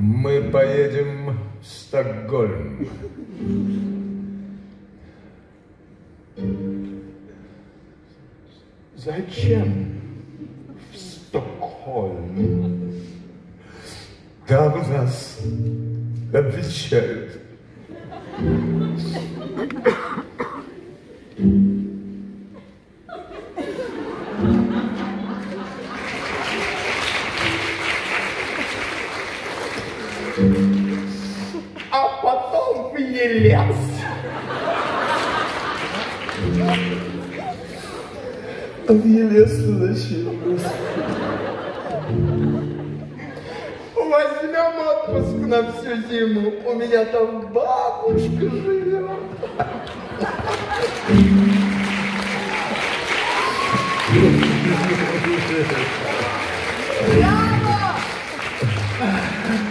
Мы поедем в Стокгольм. Зачем в Стокгольм? Там нас обещают. А потом в Елец. В Елец зачем? Возьмем отпуск на всю зиму. У меня там бабушка живет. Браво!